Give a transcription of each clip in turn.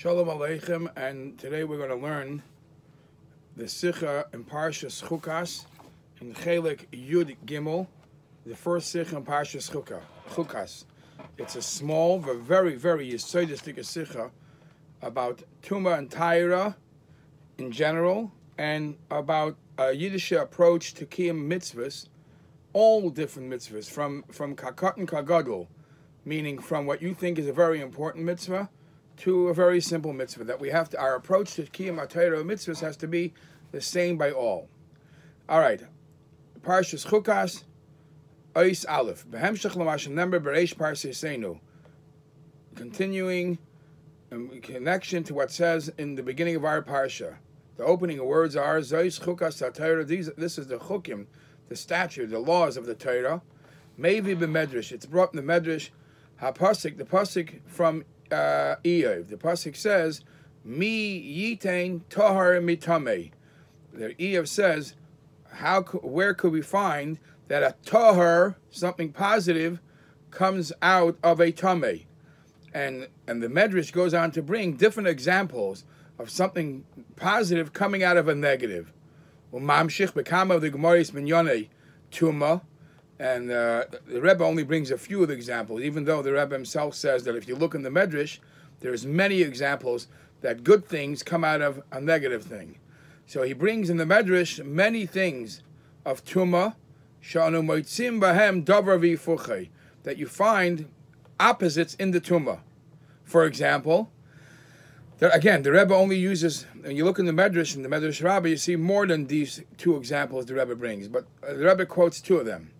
Shalom Aleichem, and today we're going to learn the Sikha in Parshas Chukas in Chelik Yud Gimel, the first Sikha in Parshas Chukas. It's a small but very, very Yisodistic Sikha about Tuma and Taira in general, and about a Yiddish approach to Kiyam mitzvahs, all different mitzvahs, from, from Kakot and Kagadol, meaning from what you think is a very important mitzvah to a very simple mitzvah that we have to our approach to kiyam atayra mitzvahs has to be the same by all. All right, Parshas Chukas, Ois Aleph, Behemshach Lamashim number Bereish Parsesenu. Continuing in connection to what says in the beginning of our parsha, the opening words are Zois Chukas Atayra. These this is the chukim, the statute, the laws of the Torah. Maybe b'medrash. It's brought in the medrash. Hapasik, the pasik from uh. The pasuk says, "Mi yitain tahar mitame." The Iyov says, "How? Where could we find that a tahar, something positive, comes out of a tame?" And and the Medrash goes on to bring different examples of something positive coming out of a negative. Umamshich bekama the tuma. And uh, the Rebbe only brings a few of the examples, even though the Rebbe himself says that if you look in the Medrash, there's many examples that good things come out of a negative thing. So he brings in the Medrash many things of Tuma, Shanu Moitzim Bahem Dover that you find opposites in the Tuma. For example, there, again, the Rebbe only uses, when you look in the Medrash, in the Medrash Rabbah, you see more than these two examples the Rebbe brings, but uh, the Rebbe quotes two of them.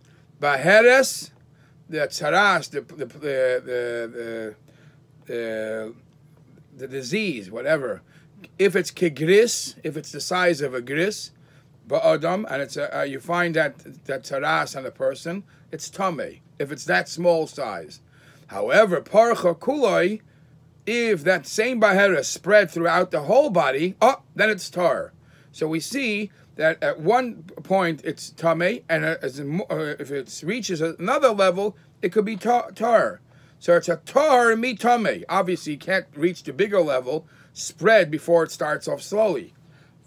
Baheres, the tzaras, the the the the, the, disease, whatever. If it's kigris, if it's the size of a gris, ba'adam, and it's a, uh, you find that that tzaras on a person, it's tame. If it's that small size. However, parcha kuloi, if that same bahera spread throughout the whole body, oh, then it's tar. So we see that at one point it's tame, and as uh, if it reaches another level, it could be tar. So it's a tar mi tame. Obviously, you can't reach the bigger level, spread before it starts off slowly.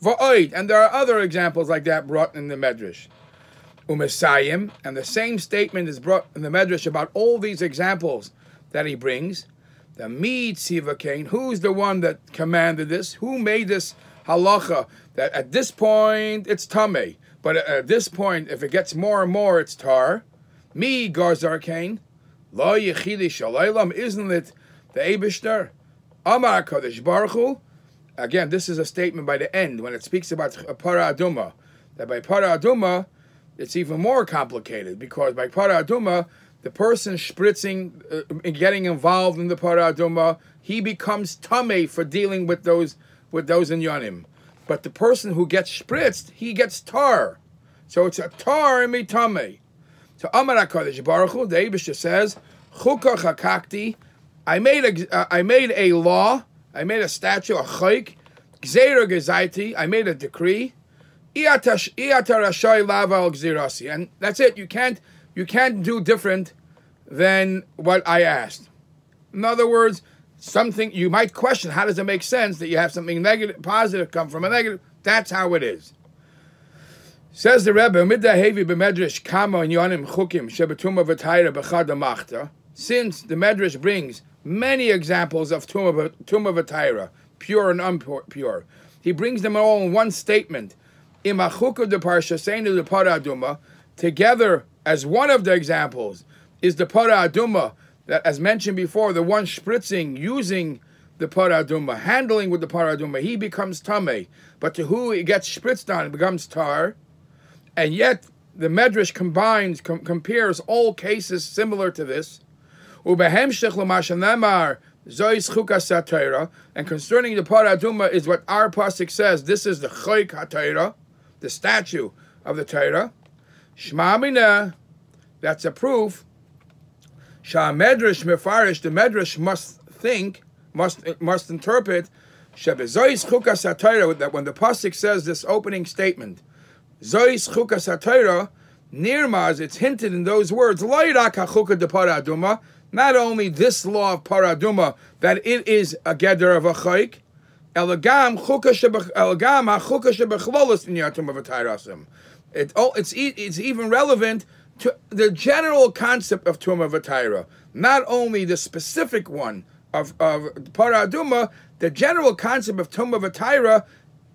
Va'oid, and there are other examples like that brought in the Medrash. Umesayim, and the same statement is brought in the Medrash about all these examples that he brings. The Mid Sivakain, who's the one that commanded this? Who made this halacha that at this point it's tame, but at this point, if it gets more and more, it's tar. Me garzar kain, lo yechili shalaylam, isn't it the Abishter? Amar Kadosh Baruch. Again, this is a statement by the end when it speaks about para aduma. That by para aduma, it's even more complicated because by para aduma, the person spritzing, uh, getting involved in the para aduma, he becomes tame for dealing with those with those in Yonim. But the person who gets spritzed, he gets tar. So it's a tar mitame. So Amar HaKadosh Baruch Hu, the Abisha says, Chuka chakakti, I made a, uh, I made a law, I made a statute, a chayk, gzeira gezaiti, I made a decree, and that's it. You can't you can't do different than what I asked. In other words, something you might question how does it make sense that you have something negative positive come from a negative? That's how it is. Says the rebbe midahevi b'medrash kama yonim chukim shebetuma v'tayra b'chad since the medrash brings many examples of tuma v'tayra pure and impure he brings them all in one statement. Imachukah de parshasenu de paraduma together as one of the examples is the paraduma that, as mentioned before, the one spritzing, using the paraduma, handling with the paraduma, he becomes tame. But to who it gets spritzed on, it becomes tar. And yet, the Medrash combines, com- compares all cases similar to this. And concerning the paraduma is what our pasuk says. This is the choik hatayra, the statue of the Torah. Shma that's a proof Shah Medrash Mefarish, the Medrash must think, must must interpret Shebezois Chukas HaTorah, that when the Pasuk says this opening statement, Zois Chukas HaTorah, Nirmaz, it's hinted in those words, Loirak HaChukah Depara Aduma, not only this law of paraduma that it is a gather of a chayk, elagam hachukah shebechlolos in yatum of a It oh, it's it's even relevant to the general concept of tumah v'tayra, not only the specific one of of paraduma. The general concept of tumah v'tayra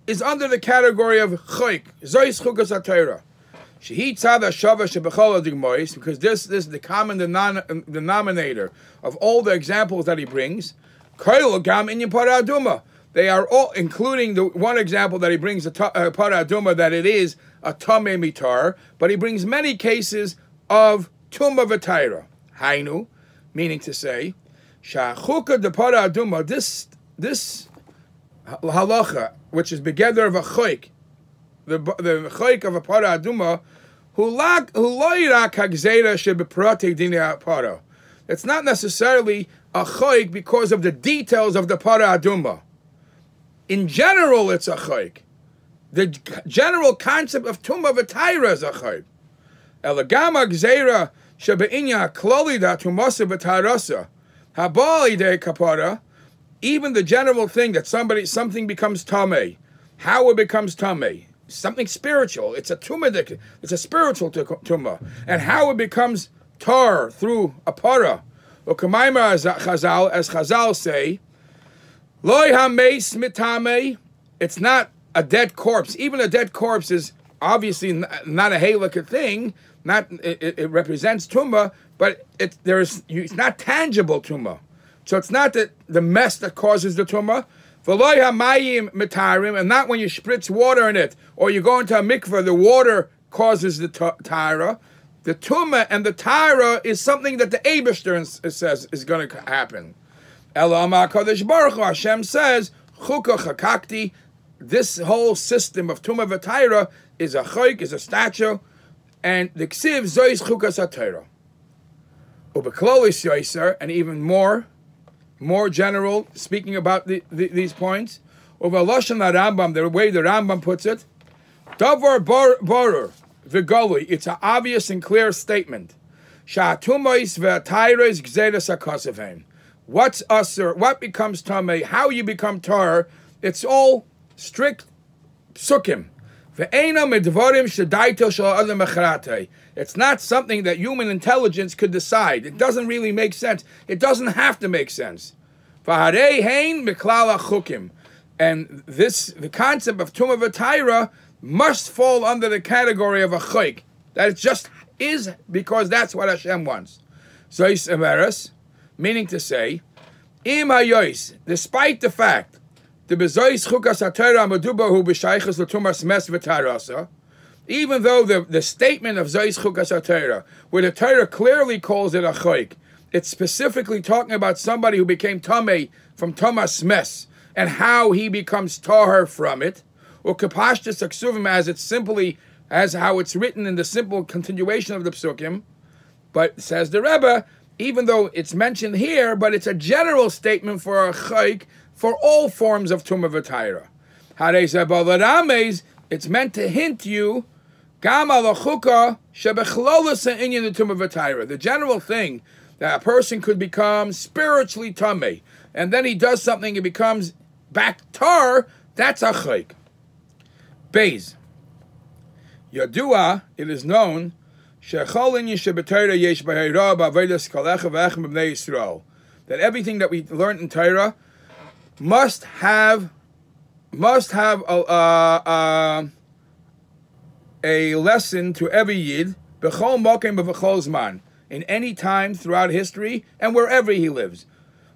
is under the category of chayk zois chukas digmois because this, this is the common denominator of all the examples that he brings. They are all, including the one example that he brings a uh, paraduma that it is a tame mitar, but he brings many cases of tumma v'taira. Hainu, meaning to say, shachuka de paraduma. This this halacha, which is together of a choik, the the choik of a paraduma, who lak who loirak hagzera shebeprate para. It's not necessarily a choik because of the details of the para aduma. In general, it's a choik. The general concept of tumah v'tayra is a choik. Elagama gzeira shebeinya klolida tumasa v'tayrasa. Habali de kapara. Even the general thing that somebody something becomes tame, how it becomes tame, something spiritual. It's a tumah. It's a spiritual tumah, and how it becomes tar through a para. Or as Chazal, as Chazal say, loy hameis mitame. It's not a dead corpse. Even a dead corpse is obviously not a halakha thing. Not it, it represents tumah, but it there's it's not tangible tumah. So it's not that the mess that causes the tumah, and not when you spritz water in it, or you go into a mikveh, the water causes the tyra. The tumah and the tyra is something that the Abishter says is going to happen. Kodesh Baruch Hashem says, Chukah Chakakti, this whole system of tumah v'tyra is a chayk, is a statue, and the ksiv zois chukas atayra. Ubeklolis yoiser, and even more, more general, speaking about the, the, these points. Over Lashon Rambam, the way the Rambam puts it, Davar Borer, Vigoli, it's an obvious and clear statement. Sha'atumois ve'atayres gzeres akosevim. What's usher? What becomes tamei? How you become tar? It's all strict psukim. It's not something that human intelligence could decide. It doesn't really make sense. It doesn't have to make sense. And this, the concept of Tumah V'Taira must fall under the category of a chayk. That it just is because that's what Hashem wants. Zois Emeres, meaning to say, Im despite the fact even though the, the statement of Zois Chukas HaTorah, where the Torah clearly calls it a choik, it's specifically talking about somebody who became Tameh from Tumas Mes and how he becomes Tahar from it, or Kapashtas Aksuvim as it's simply as how it's written in the simple continuation of the Psukim. But says the Rebbe, even though it's mentioned here, but it's a general statement for a chayk for all forms of Tumah V'Taira. It's meant to hint you the Tumah V'Taira. The general thing that a person could become spiritually tummy, and then he does something and becomes back tar, that's a chayk. Beis. Yadua, it is known, that everything that we learned in Torah must have must have a, uh, uh, a lesson to every Yid, b'chol mokem b'chol zman, in any time throughout history and wherever he lives.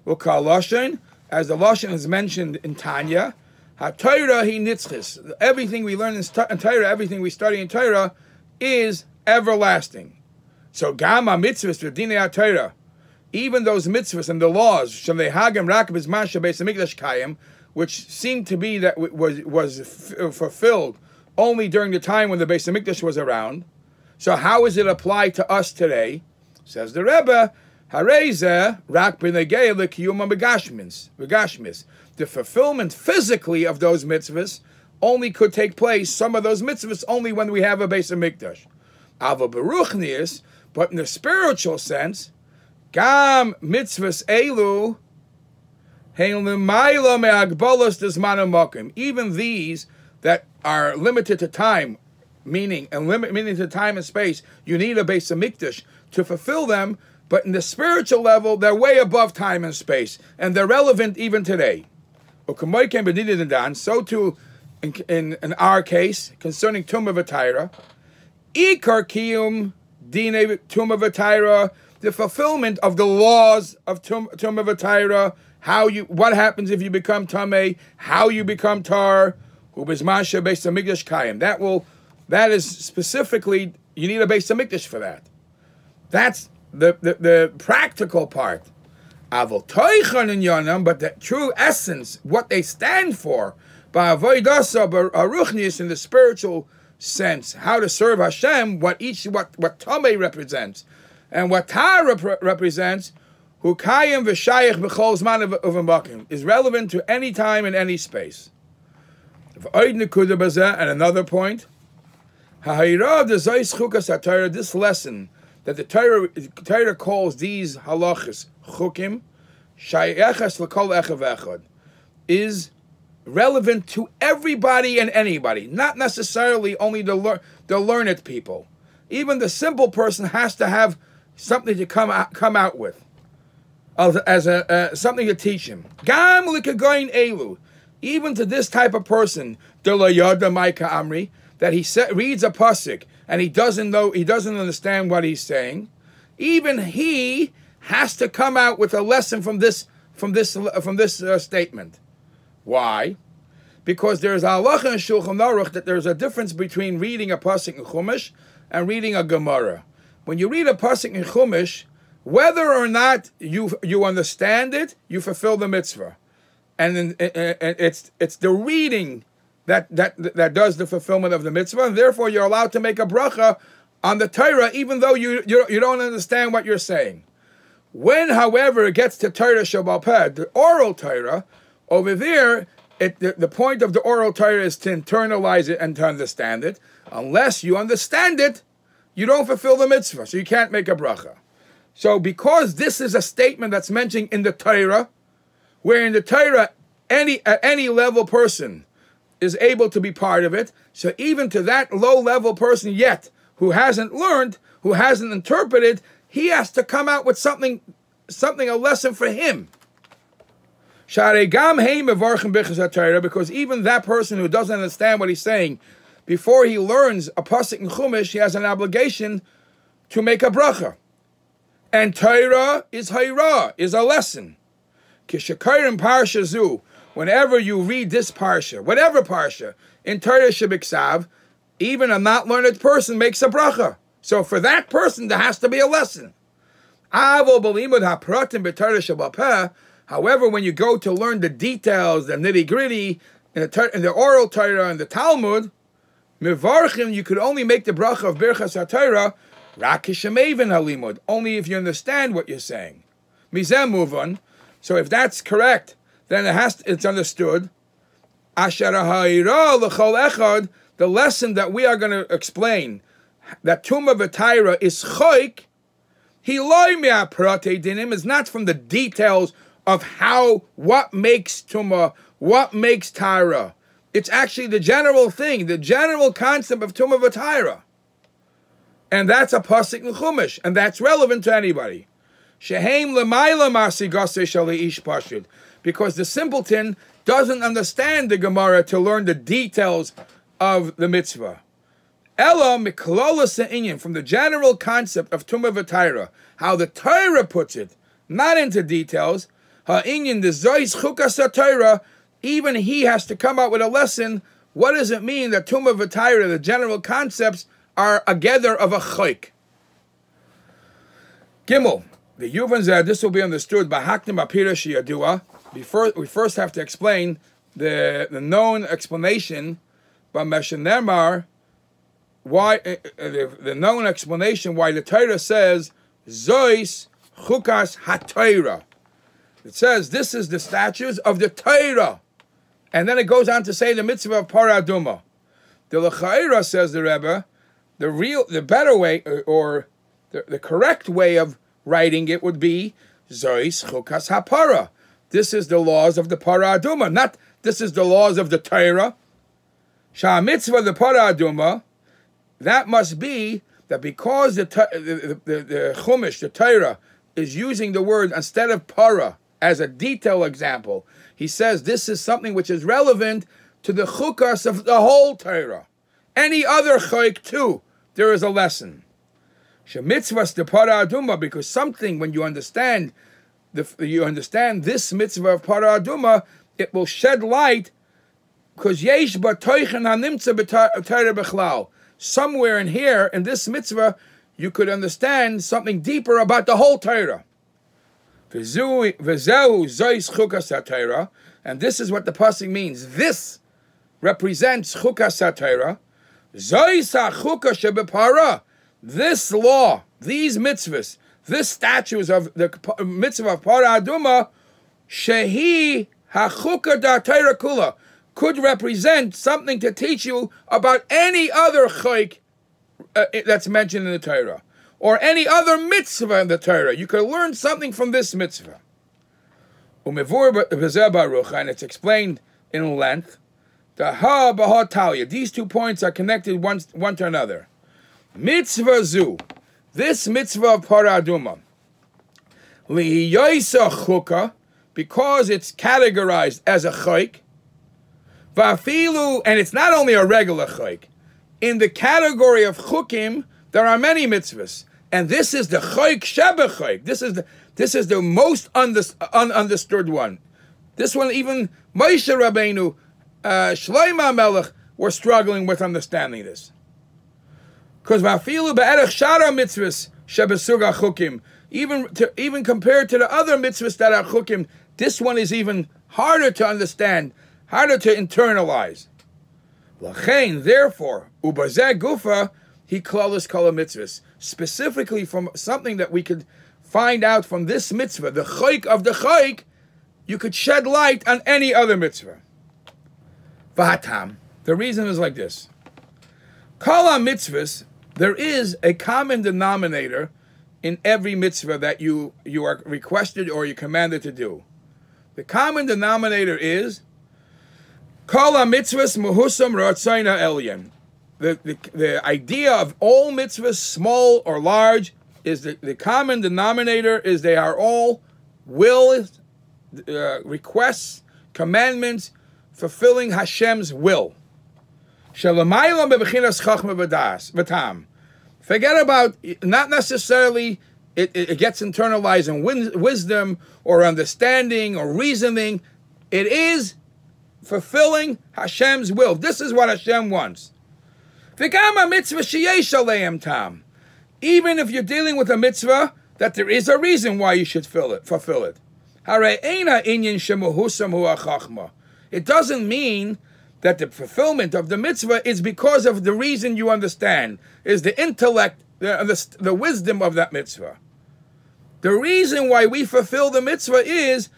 Ukal lashon, as the lashon is mentioned in Tanya, ha-Torah he nitzchis. Everything we learn in Torah, everything we study in Torah, is everlasting. So gama mitzvahs v'dinei Torah, even those mitzvahs and the laws, hagam rakab which seemed to be that was was fulfilled only during the time when the Beis Hamikdash was around. So how is it applied to us today? Says the Rebbe, Hareze rak begashmis. The fulfillment physically of those mitzvahs only could take place, some of those mitzvahs only when we have a Beis Hamikdash. Ava but in the spiritual sense, Gam mitzvahs elu even these that are limited to time, meaning and limit meaning to time and space, you need a base of mikdash to fulfill them. But in the spiritual level, they're way above time and space, and they're relevant even today. So too, in, in, in our case, concerning Tumah V'Taira, Ikar Kiyum Dine Tumah the fulfillment of the laws of Tumah V'Taira, how you, what happens if you become Tameh, how you become Tar, Ubizmasha based on Migdash Kayim. That will, that is specifically, you need a base of Mikdash for that. That's the, the, the practical part. But the true essence, what they stand for, in the spiritual sense, how to serve Hashem, what each what what Tomei represents, and what Tar rep- represents, who kayim v'shayich b'chol zman of is relevant to any time and any space. And another point, this lesson that the Torah, Torah calls these halachas chukim, shayechas l'kol echad is relevant to everybody and anybody, not necessarily only the, lear- the learned people. Even the simple person has to have something to come out, come out with, as a uh, something to teach him. Gam elu, even to this type of person, amri, that he reads a pasuk and he doesn't know, he doesn't understand what he's saying. Even he has to come out with a lesson from this from this from this uh, statement. Why? Because there's halacha and Shulchan Aruch that there's a difference between reading a pasuk in Chumash and reading a Gemara. When you read a pasuk in Chumash, whether or not you you understand it, you fulfill the mitzvah, and, and it's it's the reading that that that does the fulfillment of the mitzvah, and therefore you're allowed to make a bracha on the Torah, even though you you, you don't understand what you're saying. When, however, it gets to Torah Shabbat the oral Torah, over there, it, the, the point of the oral Torah is to internalize it and to understand it. Unless you understand it, you don't fulfill the mitzvah, so you can't make a bracha. So, because this is a statement that's mentioned in the Torah, where in the Torah, any at any level person is able to be part of it. So, even to that low level person yet, who hasn't learned, who hasn't interpreted, he has to come out with something, something a lesson for him. Because even that person who doesn't understand what he's saying, before he learns a pasuk in Chumash, he has an obligation to make a bracha. And Torah is hayra, is a lesson. Kishakayim parsha zu. Whenever you read this parsha, whatever parsha, in Torah Shabiksav, even a not learned person makes a bracha. So for that person, there has to be a lesson. However, when you go to learn the details, the nitty gritty, in the, in the oral Torah and the Talmud, Mivarchim, you could only make the bracha of Birchas HaTorah, Rakishamavin Halimud, only if you understand what you're saying. Mizem move on. So if that's correct, then it has to, it's understood. Echad, the lesson that we are going to explain, that Tumah V'Taira is choik, he loy dinim is not from the details of how, what makes Tumah, what makes Tyra. It's actually the general thing, the general concept of Tumah V'Taira. And that's a pasuk in Chumash, and that's relevant to anybody. Pashud. Because the simpleton doesn't understand the Gemara to learn the details of the mitzvah. Ella miklola se'inyan, from the general concept of Tumah V'Taira, how the Torah puts it, not into details, Ha'inyan, the Zois Chukas Torah, even he has to come out with a lesson. What does it mean that Tumah V'Taira, the general concepts, are a gather of a chayk? Gimel, the Yuvan Zeh, this will be understood by Haknim Apira Shiyadua. We first have to explain the, the known explanation by Meshanemar, why uh, the, the known explanation why the Torah says Zois Chukas HaTorah. It says this is the statutes of the Torah. And then it goes on to say the mitzvah of Paraduma. The Lechaira, says the Rebbe, the real, the better way, or the, the correct way of writing it would be Zois Chukas Hapara. This is the laws of the paraduma, not this is the laws of the Torah. Shah mitzvah, the paraduma. That must be that because the, the, the, the Chumash, the Torah, is using the word instead of para as a detail example, he says this is something which is relevant to the chukas of the whole Torah. Any other chayk too, there is a lesson. Shemitzvahs de para because something when you understand the, you understand this mitzvah of para it will shed light because yesh batoichen hanimtza b'Torah bechlal. Somewhere in here in this mitzvah, you could understand something deeper about the whole Torah. And this is what the passing means. This represents chukas satira. This law, these mitzvahs, this statutes of the mitzvah of para aduma, shehi hachuka da kula, could represent something to teach you about any other chayk uh, that's mentioned in the Torah, or any other mitzvah in the Torah. You could learn something from this mitzvah. And it's explained in length. Ha. These two points are connected one, one to another. Mitzvah zu. This mitzvah of paraduma. Liyaisa chuka, because it's categorized as a chayk. Vafilu, and it's not only a regular chayk in the category of chukim, there are many mitzvahs, and this is the chayk shebechayk. This is the this is the most under, ununderstood one. This one, even Moshe Rabbeinu, uh, Shloima Melech, were struggling with understanding this. Because vafilu be'erech shara mitzvahs shebesuga chukim, even to, even compared to the other mitzvahs that are chukim, this one is even harder to understand, harder to internalize. Lachain, therefore, ubazeh gufa, he klalis kala mitzvahs. Specifically from something that we could find out from this mitzvah, the chayk of the chayk, you could shed light on any other mitzvah. Vahatam. The reason is like this. Kala mitzvahs, there is a common denominator in every mitzvah that you, you are requested or you're commanded to do. The common denominator is Kala mitzvahs muhusam ratzayna elyon. The, the, the idea of all mitzvahs, small or large, is the, the common denominator is they are all will, uh, requests, commandments, fulfilling Hashem's will. Forget about not necessarily it, it gets internalized in wisdom or understanding or reasoning. It is fulfilling Hashem's will. This is what Hashem wants. Even if you're dealing with a mitzvah, that there is a reason why you should fill it, fulfill it. It doesn't mean that the fulfillment of the mitzvah is because of the reason you understand, is the intellect, the, uh, the, the wisdom of that mitzvah. The reason why we fulfill the mitzvah is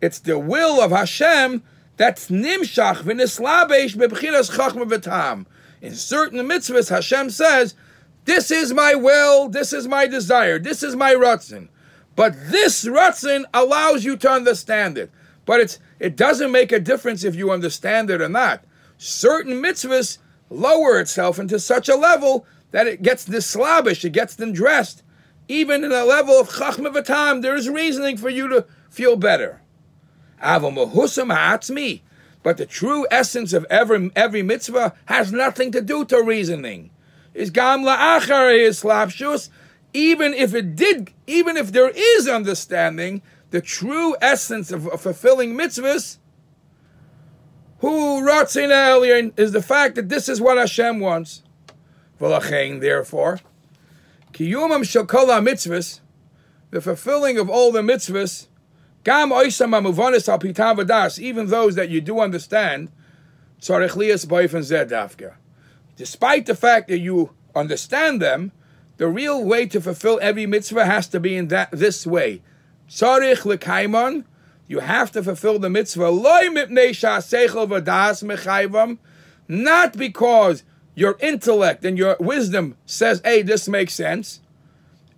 it's the will of Hashem that's nimshach v'nislabesh bebchinas chachma v'tam. In certain mitzvahs, Hashem says, "This is my will. This is my desire. This is my ratzin." But this ratzin allows you to understand it. But it's it doesn't make a difference if you understand it or not. Certain mitzvahs lower itself into such a level that it gets dislabish, it gets them dressed. Even in a level of chachma v'tam, there is reasoning for you to feel better. But the true essence of every, every mitzvah has nothing to do to reasoning. Is gam la'achar is. Even if it did, even if there is understanding, the true essence of, of fulfilling mitzvahs, who ratzin alien is the fact that this is what Hashem wants. V'lachein, therefore, kiyumam shakala mitzvahs, the fulfilling of all the mitzvahs, Gam even those that you do understand. Despite the fact that you understand them, the real way to fulfill every mitzvah has to be in that this way. You have to fulfill the mitzvah not because your intellect and your wisdom says, hey, this makes sense.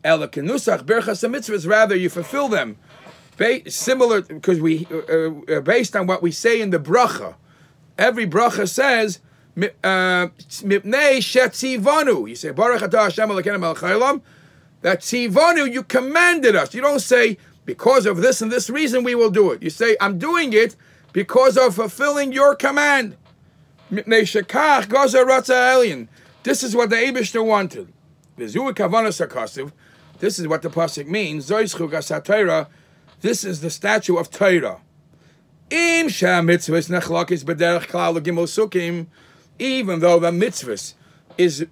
Rather, you fulfill them. Similar, because we, uh, uh, based on what we say in the bracha. Every bracha says, uh, Mipnei shetzivanu. You say, Baruch atah Hashem Elokeinu melech. That tzivanu, you commanded us. You don't say, because of this and this reason we will do it. You say, I'm doing it because of fulfilling your command. This is what the Abishter wanted. This is what the pasuk means. This is the statue of Torah. Even though the mitzvahs is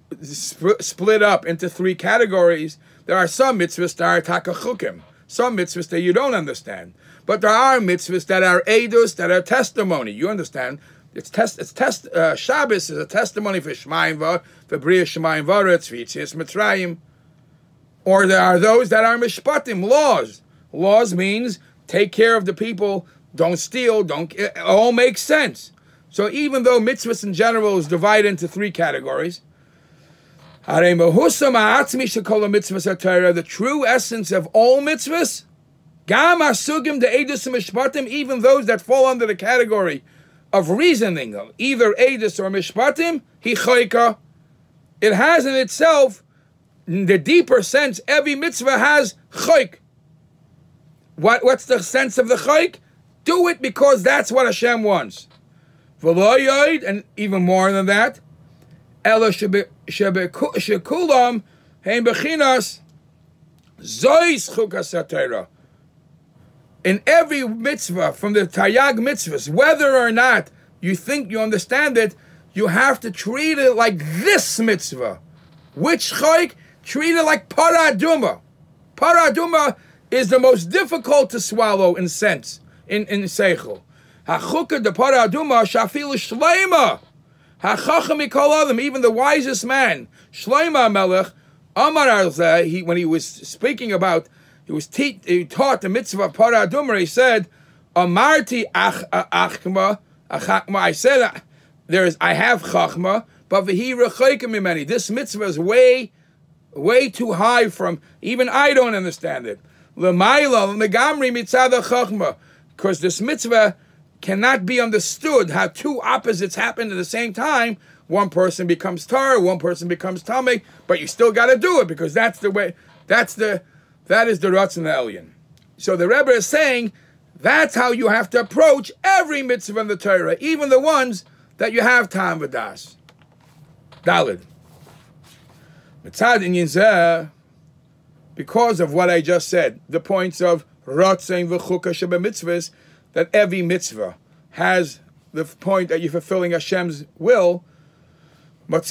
split up into three categories, there are some mitzvahs that are takachukim, some mitzvahs that you don't understand. But there are mitzvahs that are edus, that are testimony. You understand? It's test. It's test. Uh, Shabbos is a testimony for Shemayim Va, for Bria Shemayim Varetz, for Yitzias Mitzrayim. Or there are those that are mishpatim, laws. Laws means take care of the people, don't steal, don't. It all makes sense. So even though mitzvahs in general is divided into three categories, the true essence of all mitzvahs, gam asugim the edus mishpatim, even those that fall under the category of reasoning, of either edus or mishpatim, It has in itself, in the deeper sense, every mitzvah has chayk. What, what's the sense of the chayk? Do it because that's what Hashem wants. And even more than that, bechinas In every mitzvah from the tayag mitzvahs, whether or not you think you understand it, you have to treat it like this mitzvah. Which chayk? Treat it like paraduma. Paraduma is the most difficult to swallow in sense, in, in seichel. Hachukah de shafil shleima. Hachacham mikol even the wisest man, Shleima Melech, Amar Arzeh, he when he was speaking about, he was te- he taught the mitzvah paraduma. He said, Amarti ach achma. I said there is I have chachma, but v'hi. This mitzvah is way, way too high from even I don't understand it. L'mayla megamri because this mitzvah cannot be understood how two opposites happen at the same time. One person becomes tar, one person becomes tame, but you still got to do it because that's the way. That's the that is the Ratz and the Elyon. So the Rebbe is saying that's how you have to approach every mitzvah in the Torah, even the ones that you have time with das. Dalid. Mitzad in because of what I just said, the points of Ratzain v'chukah mitzvahs, that every mitzvah has the point that you're fulfilling Hashem's will. Therefore,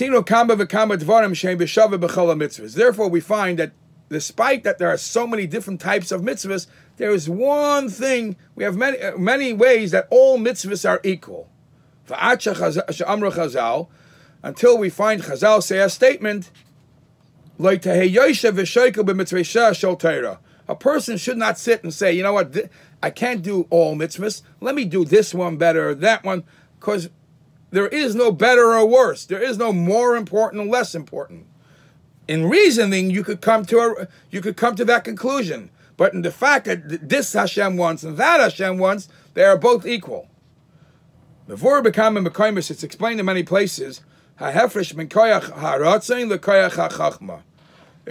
we find that despite that there are so many different types of mitzvahs, there is one thing, we have many, many ways that all mitzvahs are equal. Until we find Chazal say a statement, a person should not sit and say, you know what, I can't do all mitzvahs. Let me do this one better, that one, because there is no better or worse. There is no more important or less important. In reasoning, you could come to a, you could come to that conclusion. But in the fact that this Hashem wants and that Hashem wants, they are both equal. Before becoming Mekaimus, it's explained in many places. There's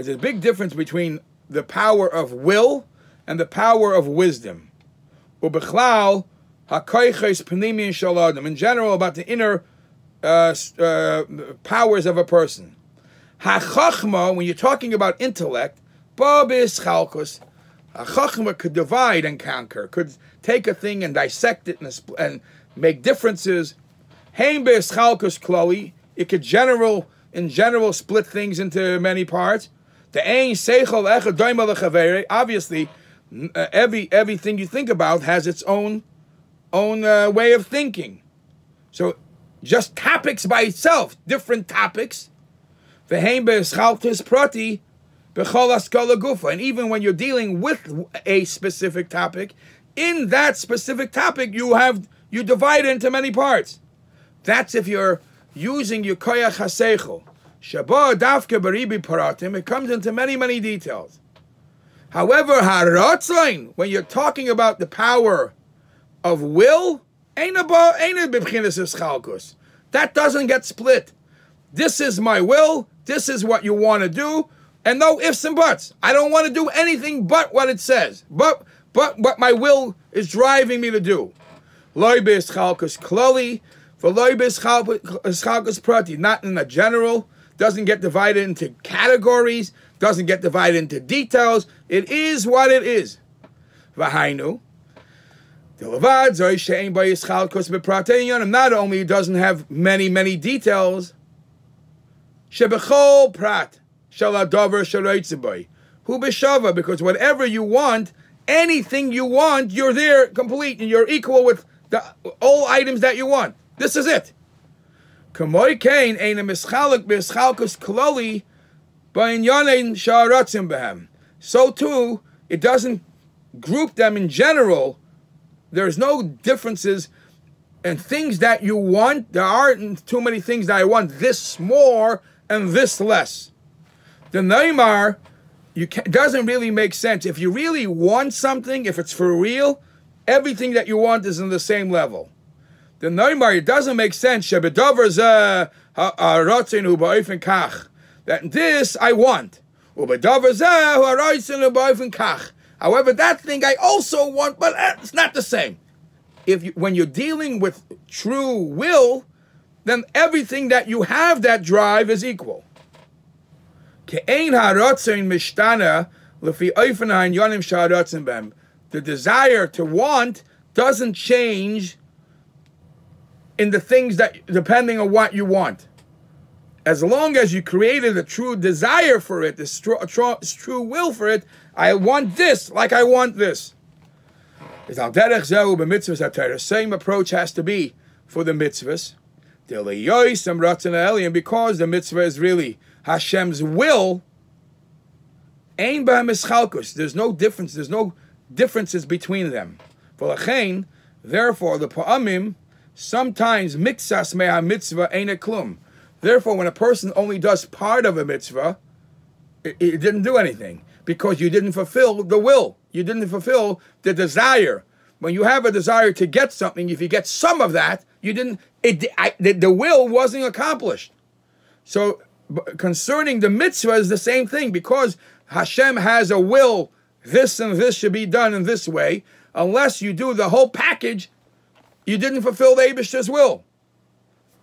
a big difference between the power of will and the power of wisdom. Ubechlal hakoiches panimian shaladim. In general, about the inner uh, uh, powers of a person. Hachachma, when you're talking about intellect, babis chalkus. A chachma could divide and conquer, could take a thing and dissect it and, and make differences. Hein chalkus. It could general, in general, split things into many parts. The ein seichel echad Obviously, uh, every everything you think about has its own own uh, way of thinking. So just topics by itself, different topics. And even when you're dealing with a specific topic, in that specific topic you have you divide into many parts. That's if you're using your koyach. Shabbat dafke baribi paratim. It comes into many, many details. However, haratzain, when you're talking about the power of will. That doesn't get split. This is my will. This is what you want to do, and no ifs and buts. I don't want to do anything but what it says. But but what my will is driving me to do. Loibis chalkus chalkus prati, not in a general doesn't get divided into categories, doesn't get divided into details. It is what it is. Vahainu. Not only it doesn't have many, many details, Shebechol prat shaladover shareitzibay. Hu b'shava, because whatever you want, anything you want, you're there complete, and you're equal with the all items that you want. This is it. So too, it doesn't group them in general. There's no differences and things that you want. There aren't too many things that I want this more and this less. The Neymar, you can, doesn't really make sense. If you really want something, if it's for real, everything that you want is in the same level. The Neymar, it doesn't make sense. That this I want. However, that thing I also want, but eh, it's not the same. If you, when you're dealing with true will, then everything that you have that drive is equal. The desire to want doesn't change in the things that depending on what you want. As long as you created a true desire for it, this true, will for it, I want this like I want this. The same approach has to be for the mitzvahs. And Because the mitzvah is really Hashem's will, there's no difference, there's no differences between them. Therefore, the pa'amim, sometimes mitzas mea mitzvah ain't a klum. Therefore, when a person only does part of a mitzvah, it, it didn't do anything because you didn't fulfill the will. You didn't fulfill the desire. When you have a desire to get something, if you get some of that, you didn't. It I, the, the will wasn't accomplished. So concerning the mitzvah is the same thing because Hashem has a will. This and this should be done in this way. Unless you do the whole package, you didn't fulfill the Abish's will.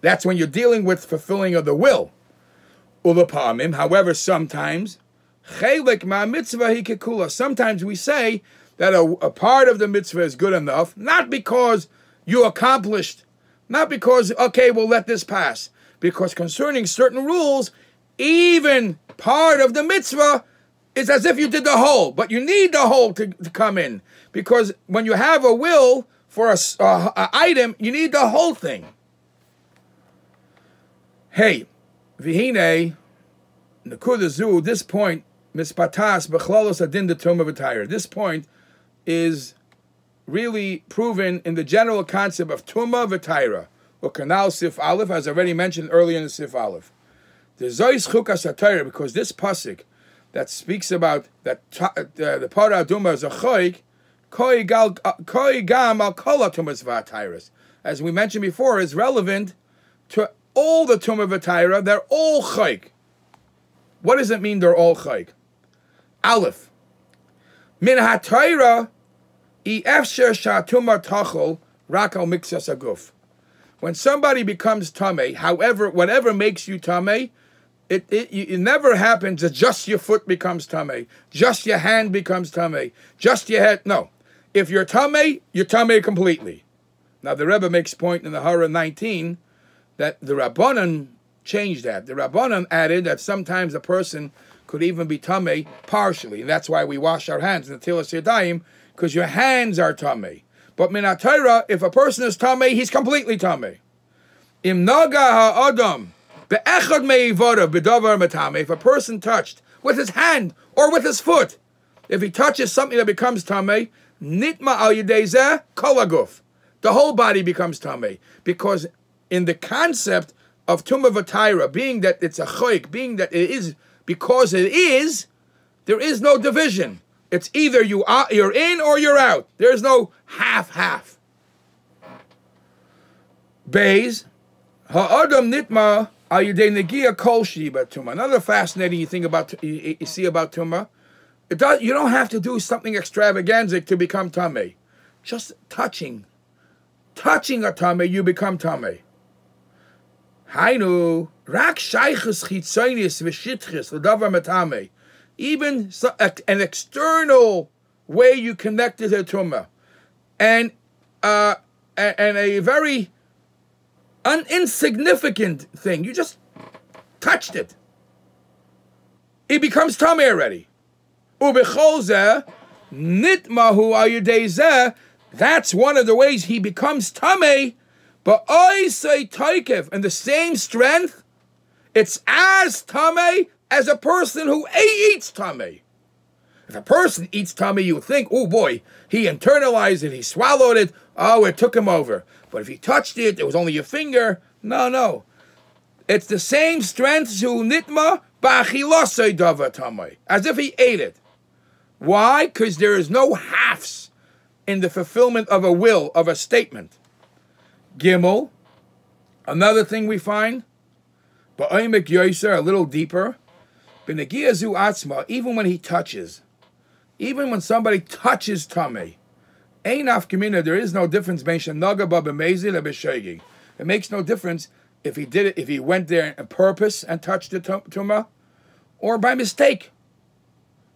That's when you're dealing with fulfilling of the will. Ulapamim, however, sometimes, sometimes we say that a, a part of the mitzvah is good enough, not because you accomplished, not because, okay, we'll let this pass, because concerning certain rules, even part of the mitzvah is as if you did the whole, but you need the whole to, to come in, because when you have a will for a, a, item, you need the whole thing. Hey, vihine, nakudazu, this point, mispatas bechlalos adin the tomb of This point is really proven in the general concept of Tuma V'Taira, or Canal Sif Aleph, as already mentioned earlier in the Sif Aleph. The Zois Chukas HaTaira, because this pasuk that speaks about that uh, the Para Duma is a choik, Uh, v'atayras. As we mentioned before, is relevant to all the tumah v'tayra. They're all chayk. What does it mean? They're all chayk. Aleph. Min hatayra efsher shatumar tachol rakal mixas aguf. When somebody becomes tame, however, whatever makes you tame, it, it, it never happens that just your foot becomes tame, just your hand becomes tame, just your head. No, if you're tame, you're tame completely. Now the Rebbe makes point in the Hara 19 that the Rabbanan changed that. The Rabbanan added that sometimes a person could even be tame partially, and that's why we wash our hands in the Tilas Yadayim, because your hands are tame. But minatayra, if a person is tame, he's completely tame. Im naga ha'adam. If a person touched with his hand or with his foot, if he touches something that becomes tame, nitma al kolaguf. The whole body becomes tame because in the concept of Tumah Vatira, being that it's a choik, being that it is because it is, there is no division. It's either you are you're in or you're out. There's no half half. Bays, ha'adam nitma ayudei negia. Another fascinating thing about you, see about tuma, it does. You don't have to do something extravagantic to become tame. Just touching, touching a tame, you become tame. Hainu rak. Even an external way you connect to the and uh, and a very an insignificant thing. You just touched it. It becomes tamei already. Nitmahu. That's one of the ways he becomes tamei. But I say taikev, and the same strength, it's as tamei as a person who eats tamei. If a person eats tamei, you think, oh boy, he internalized it, he swallowed it, oh, it took him over. But if he touched it, it was only your finger. No, no. It's the same strength nitma as if he ate it. Why? Because there is no halves in the fulfillment of a will, of a statement. Gimel, another thing we find, ba'oimek yoiser, a little deeper, b'negiazu atzma, even when he touches, even when somebody touches tamei, Ein afkamina, there is no difference It makes no difference if he did it, if he went there on purpose and touched the tumah, or by mistake.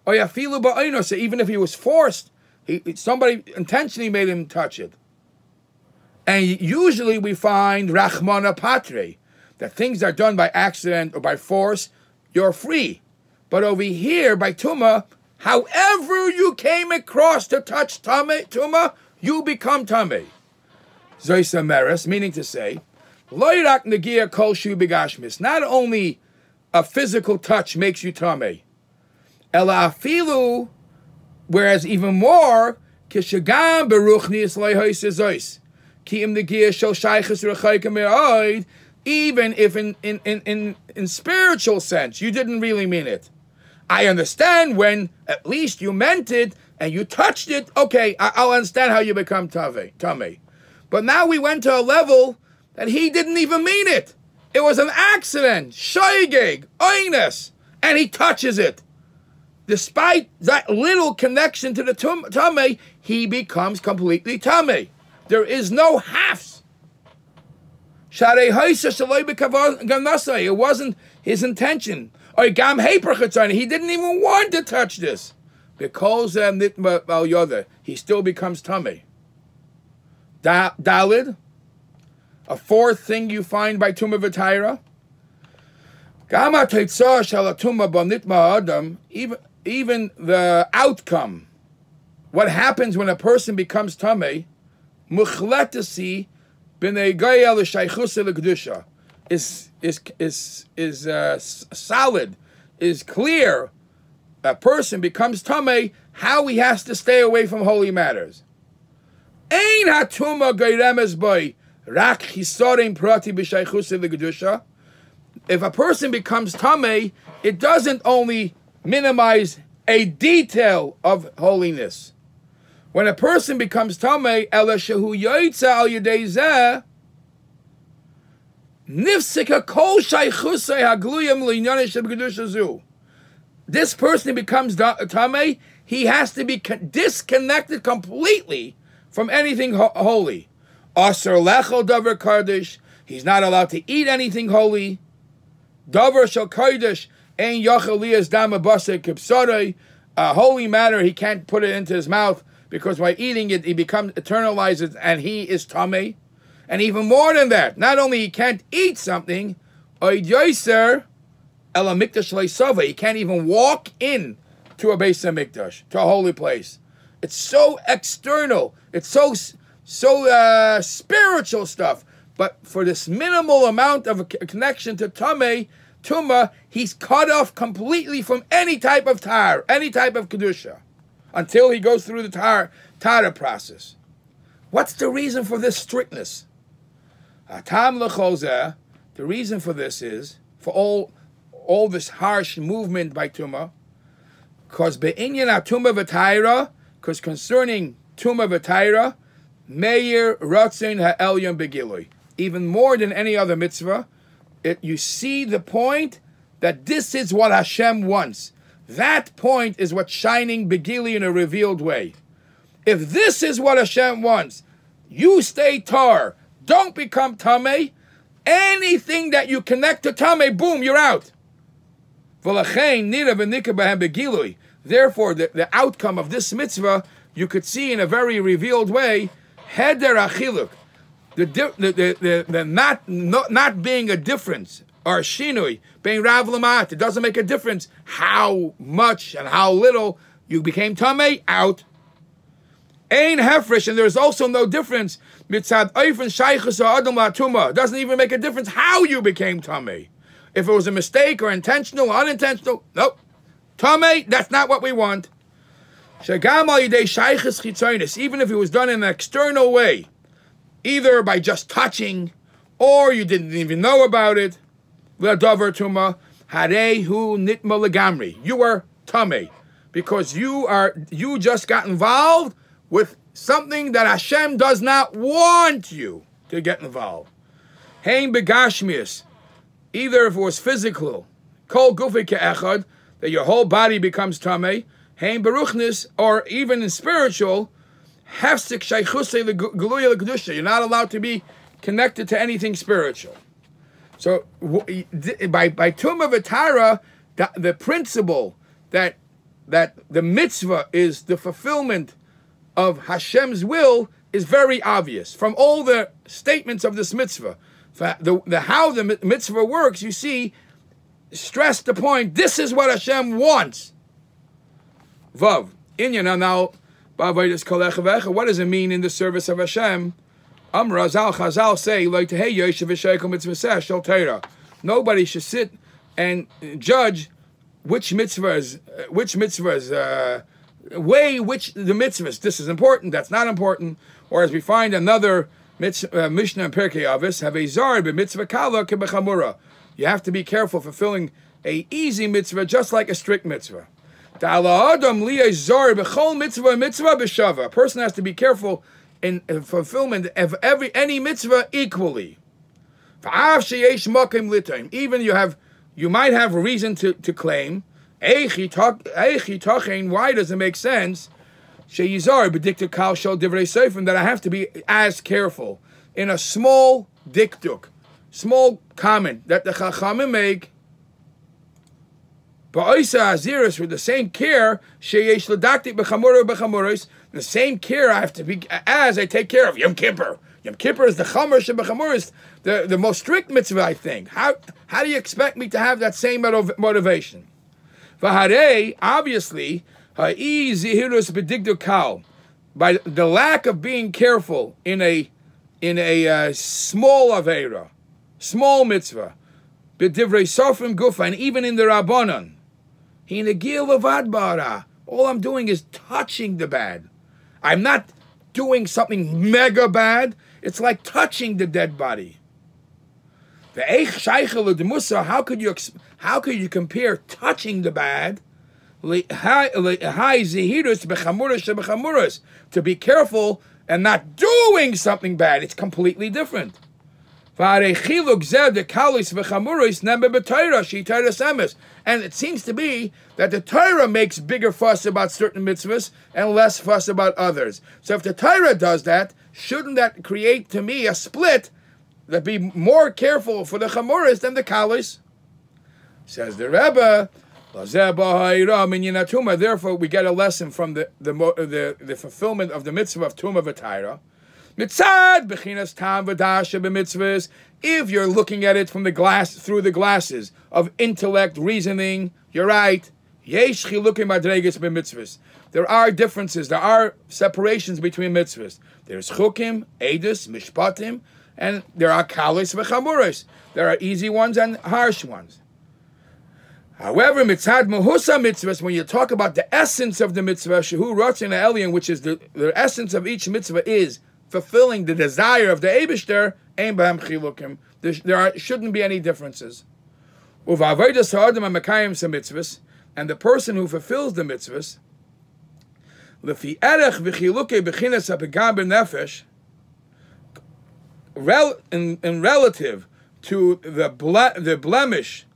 Even if he was forced, he, somebody intentionally made him touch it. And usually we find rachmana patre, that things are done by accident or by force, you're free. But over here, by Tuma, However you came across to touch tame, tuma, you become tame. Zoisa meres, meaning to say, loirak negia kol shu bigashmis. Not only a physical touch makes you tame, ela afilu, whereas even more, kishagam beruchnius loihois ki im negia shel shaychus rechaika even if in, in, in, in, in spiritual sense you didn't really mean it. I understand when at least you meant it and you touched it. Okay, I- will understand how you become tamei. But now we went to a level that he didn't even mean it. It was an accident, shoygig, oinus, and he touches it. Despite that little connection to the tum- tamei, he becomes completely tamei. There is no halves. It wasn't his intention. Or He didn't even want to touch this. Because he still becomes tamei. Dalid, a fourth thing you find by Tumah V'Taira. Even even the outcome, what happens when a person becomes tamei, muchletasi b'nei is is is is uh, solid, is clear, a person becomes tame, how he has to stay away from holy matters. Ein hatuma geiremes boy rak chisorim prati b'shaychus If a person becomes tame, it doesn't only minimize a detail of holiness. When a person becomes tame, ela shehu yoytza al yedei Nifsika kol shaychusay hagluyim linyanish This person becomes tame. He has to be disconnected completely from anything ho- holy. Aser lechol davar kardish. He's not allowed to eat anything holy. Davar shal kardish ein yachal liyas dama basek A holy matter, he can't put it into his mouth because by eating it, he becomes eternalizes and he is tame. And even more than that, not only he can't eat something, he can't even walk in to a base mikdash, to a holy place. It's so external. It's so so uh, spiritual stuff. But for this minimal amount of a connection to Tame, Tuma, he's cut off completely from any type of tar, any type of kedusha, until he goes through the tar tara process. What's the reason for this strictness? Uh, Atam lechozeh, The reason for this is for all all this harsh movement by Tuma, because be'inyan atuma v'tayra, because concerning Tuma v'tayra, Meir Ratzin Ha'elyon Begilui. Even more than any other mitzvah, it, you see the point that this is what Hashem wants. That point is what's shining Begili in a revealed way. If this is what Hashem wants, you stay tar. Don't become Tameh. Anything that you connect to Tameh, boom, you're out. Therefore, the, the outcome of this mitzvah, you could see in a very revealed way, heder achiluk, the, the, the, the, not, not, not being a difference, or shinui, being rav lamat, it doesn't make a difference how much and how little you became tamei, out. Ain hefresh, and there's also no difference mitzad oifen shaychus or adam latuma. It doesn't even make a difference how you became tamei. If it was a mistake or intentional or unintentional, nope. Tamei, that's not what we want. Even if it was done in an external way, either by just touching or you didn't even know about it, tuma, nitma legamri. You were tamei because you are you just got involved with something that Hashem does not want you to get involved. Hein begashmius, either if it was physical, kol gufi echad, that your whole body becomes tamei, hein beruchnis, or even in spiritual, hefsik shaychusei You're not allowed to be connected to anything spiritual. So by by Tumah V'Tara, the, the principle that that the mitzvah is the fulfillment of Hashem's will is very obvious from all the statements of this mitzvah. The, the how the mitzvah works, you see, stress the point. This is what Hashem wants. Vav. Inyan now, what does it mean in the service of Hashem? Amra Zal Chazal say like hey mitzvah. Nobody should sit and judge which mitzvahs, which mitzvahs, uh, weigh which the mitzvahs. This is important. That's not important. Or as we find another mitzvah, uh, Mishnah and Pirkei Avos have a zar mitzvah kala kebechamura. You have to be careful fulfilling a easy mitzvah just like a strict mitzvah. A person has to be careful in, fulfillment of every any mitzvah equally. Even you have you might have reason to, to claim. Why does it make sense? That I have to be as careful in a small dikduk, small comment that the chachamim make. Aziris with the same care, sheyesh ledaktik bechamura bechamuris, the same care I have to be as I take care of Yom Kippur. Yom Kippur is the Chamor Shebechamuris, the, the most strict mitzvah, I think. How, how do you expect me to have that same motivation? Vahare, obviously, by the lack of being careful in a in a uh, small avera, small mitzvah, b'divrei sofrim gufa, and even in the rabbanon, all I'm doing is touching the bad. I'm not doing something mega bad. It's like touching the dead body. How could you how could you compare touching the bad to be careful and not doing something bad? It's completely different. And it seems to be that the Torah makes bigger fuss about certain mitzvahs and less fuss about others. So if the Torah does that, shouldn't that create to me a split that be more careful for the chamuris than the kalis? Says the Rebbe. Therefore, we get a lesson from the the, the, the fulfillment of the mitzvah of Tumah V'Taira. Mitzad bechinas tam v'dasha b'mitzvahs. If you're looking at it from the glass through the glasses of intellect, reasoning, you're right. Yesh chilukim madreges b'mitzvahs. There are differences. There are separations between mitzvahs. There's chukim, edus, mishpatim, and there are kalis v'chamuris. There are easy ones and harsh ones. However, mitzad muhusa mitzvahs, when you talk about the essence of the mitzvah, shehu ratzin alien, which is the, the essence of each mitzvah is fulfilling the desire of the Abishter, b'hem chilukim. There, there are, shouldn't be any differences. And the person who fulfills the mitzvahs, lefi erech v'chiluke b'chines ha'pegam b'nefesh, rel, in, in relative to the, ble, the blemish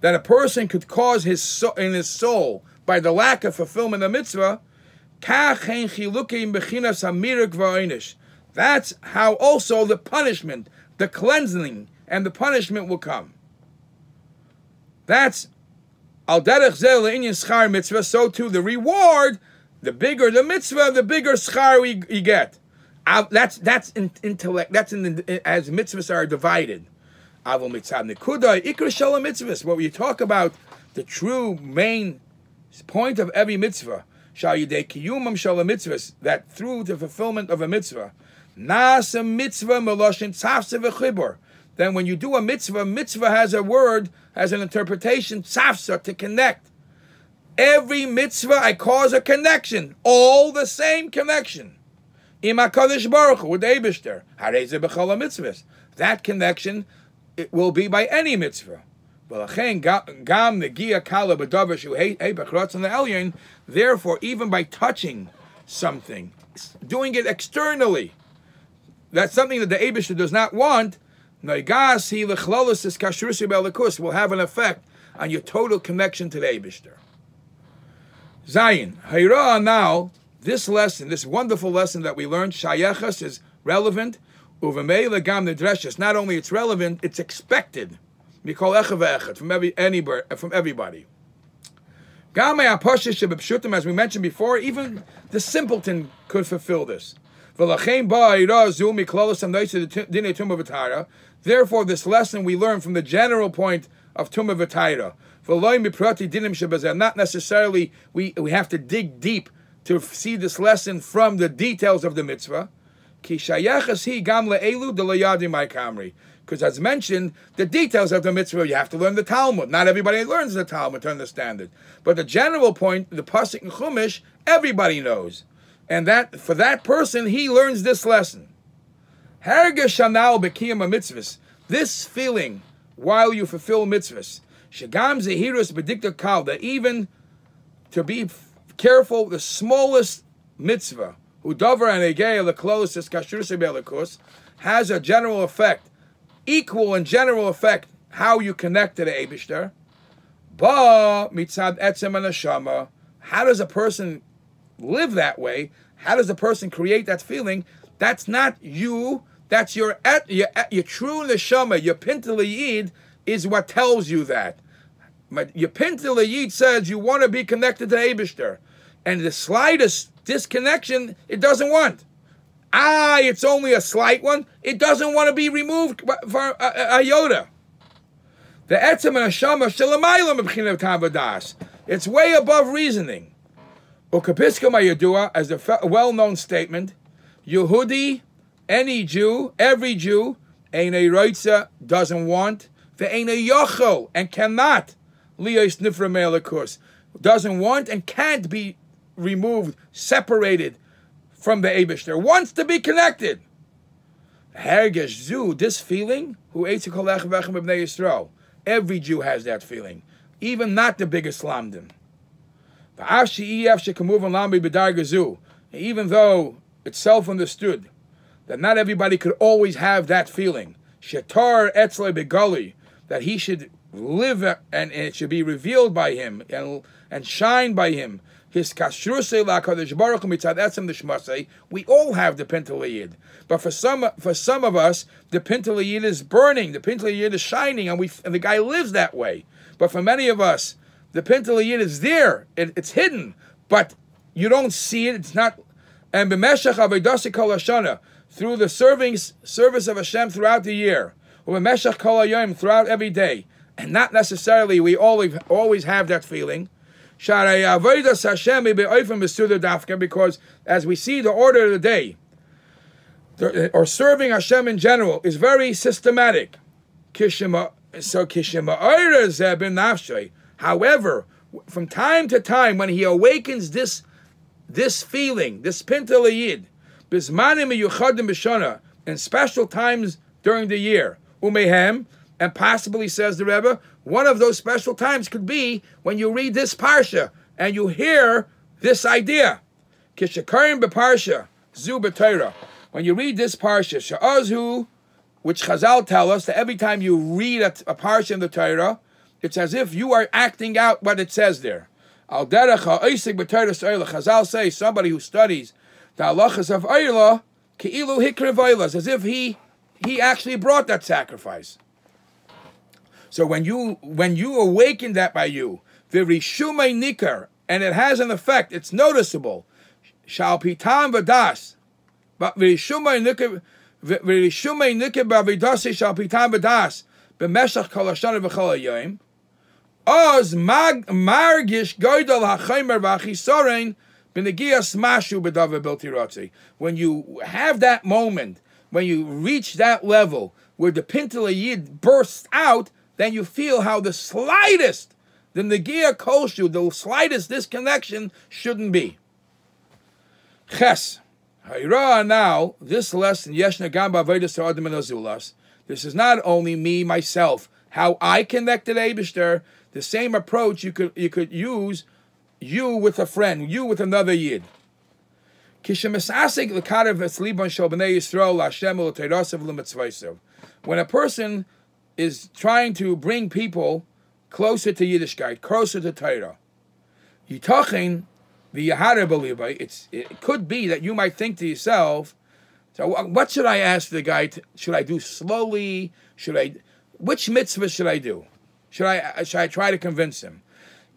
that a person could cause his so, in his soul by the lack of fulfillment of mitzvah, that's how also the punishment, the cleansing, and the punishment will come. That's al mitzvah. So too the reward, the bigger the mitzvah, the bigger schar we, you get. Uh, that's that's in, intellect. That's in the, as mitzvahs are divided. What you talk about the true main point of every mitzvah. That through the fulfillment of a mitzvah, nasa mitzvah. Then when you do a mitzvah, mitzvah has a word, has an interpretation, tzafsa, to connect. Every mitzvah I cause a connection, all the same connection. Imakadosh Baruch with Eibishter. Hareze mitzvahs. That connection it will be by any mitzvah. Therefore, even by touching something, doing it externally, that's something that the Abishter does not want. Will have an effect on your total connection to the Abishter. Zion, Hayra now this lesson, this wonderful lesson that we learned, Shayachas is relevant. Not only it's relevant, it's expected. Mikol echad from every anybody, from everybody. As we mentioned before, even the simpleton could fulfill this. Therefore, this lesson we learn from the general point of Tumah V'tayra. Not necessarily we, we have to dig deep to see this lesson from the details of the mitzvah. Because as mentioned, the details of the mitzvah, you have to learn the Talmud. Not everybody learns the Talmud to understand it. But the general point, the Pasuk and Chumash, everybody knows. And that for that person, he learns this lesson. This feeling while you fulfill mitzvahs. Shagam zehirus bedikta kal, that even to be careful, the smallest mitzvah, davar and egei the closest kashrus has a general effect, equal in general effect, how you connect to the Abishter. Mitzad etzem and How does a person live that way? How does a person create that feeling? That's not you. That's your your, your true neshama. Your pintal is what tells you that. Your pintal says you want to be connected to Abishter and the slightest disconnection it doesn't want. Ah, it's only a slight one. It doesn't want to be removed for a, iota. The etzem and hashama shalamaylam b'chinav tavadas. It's way above reasoning. Ukapiska mayadua, as a well-known statement, Yehudi, any Jew, every Jew, ein a doesn't want, ve'ein a yochel, and cannot, liyos nifra doesn't want and can't be removed, separated from the Abishter, wants to be connected. Hergesh zu, this feeling, who Yisrael. Every Jew has that feeling, even not the biggest lamdim. Even though it's self understood that not everybody could always have that feeling, shetar etzle begali, that he should live and it should be revealed by him and, and shine by him his kashruse lakadosh baruch mitzad etzem deshmasei. We all have the pintalayid, but for some for some of us, the pintalayid is burning, the pintalayid is shining, and we and the guy lives that way. But for many of us, the pintalayid is there, it, it's hidden, but you don't see it. It's not. And b'meshach avedasi kol hashana through the serving service of Hashem throughout the year, or b'meshach kol throughout every day, and not necessarily we always always have that feeling because as we see the order of the day, or serving Hashem in general, is very systematic. So However, from time to time, when he awakens this this feeling, this pintalayid, in special times during the year. Umehem, and possibly says the Rebbe, one of those special times could be when you read this parsha and you hear this idea. Kishakarim beparsha, zu. When you read this parsha, sha'azhu, which Chazal tell us that every time you read a, a parsha in the Torah, it's as if you are acting out what it says there. Al Chazal say somebody who studies the halachas of Ayla, ki'ilu hikriv as if he he actually brought that sacrifice. So when you when you awaken that by you, the rishumay nikar, and it has an effect, it's noticeable. Shal pitam vadas, but rishumay nikar, rishumay nikar b'avidasi shal pitam vadas, b'meshach kol hashana v'chol hayoyim. Oz mag margish goydol hachaymer v'achisorein b'negias mashu b'davar biltirotzi. When you have that moment, when you reach that level where the pintele yid bursts out, then you feel how the slightest, then the Nagia Koshu, the slightest disconnection shouldn't be. Ches. Now, this lesson, Yeshna Gamba Vedas this is not only me, myself, how I connected Abishter, the same approach you could you could use you with a friend, you with another Yid. When a person is trying to bring people closer to Yiddishkeit, closer to Torah. Yitachin v'yahara believer. It's it could be that you might think to yourself, so what should I ask the guy? To, should I do slowly? Should I? Which mitzvah should I do? Should I uh, should I try to convince him?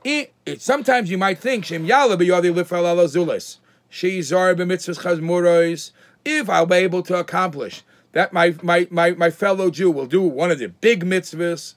It, it, sometimes you might think Shem Yala b'yadi lifal ala zulis. Shizar b'mitzvahs chazmurois. If I'll be able to accomplish that my, my, my, my fellow Jew will do one of the big mitzvahs,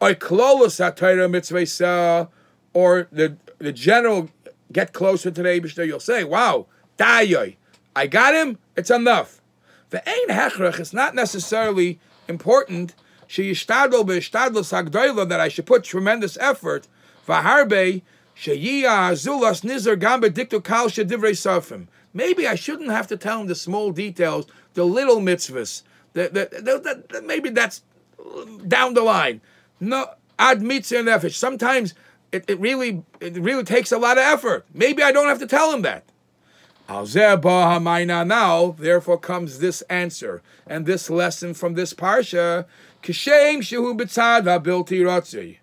or klolos atayra mitzvah, or the the general get closer to the Abishter, you'll say, wow, dayoy, I got him, it's enough. The ein hechrach is not necessarily important, that I should put tremendous effort, v'harbe, sheyiyah azulas nizar gam bediktu kal shedivrei sofim. Maybe I shouldn't have to tell him the small details, the little mitzvahs. The, the, the, maybe that's uh, down the line. No, ad mitzvah nefesh. Sometimes it, it really it really takes a lot of effort. Maybe I don't have to tell him that. Now, therefore comes this answer and this lesson from this parsha. Kishem shehu b'tzad v'abilti rotzi.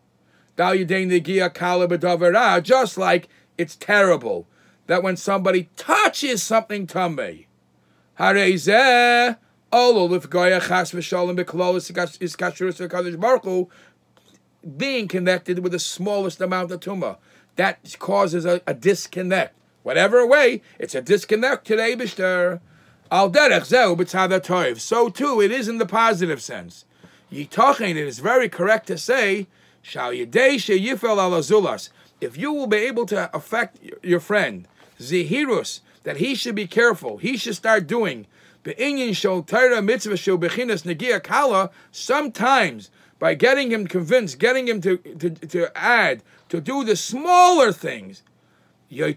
Just like it's terrible that when somebody touches something tummy, harezeh being connected with the smallest amount of tumah. That causes a, a, disconnect. Whatever way, it's a disconnect today, Bishter. Al derech So too, it is in the positive sense. Yitachin, it is very correct to say, Shal yidei sheyifel alazulas. If you will be able to affect your friend, zihirus, that he should be careful, he should start doing. Mitzvah sometimes by getting him convinced, getting him to, to, to add, to do the smaller things. You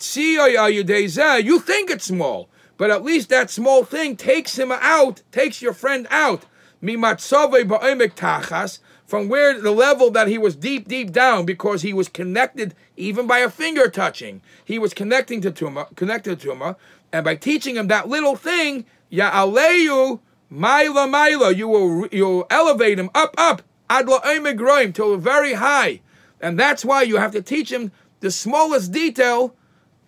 think it's small, but at least that small thing takes him out, takes your friend out from where the level that he was deep, deep down because he was connected even by a finger touching. He was connecting to Tuma, connected to Tuma, and by teaching him that little thing, Ya'aleyu Maila Maila, you will you will elevate him up, up, Adla Oimegroim till very high. And that's why you have to teach him the smallest detail,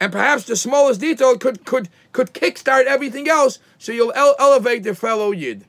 and perhaps the smallest detail could could could kickstart everything else, so you'll ele- elevate the fellow Yid.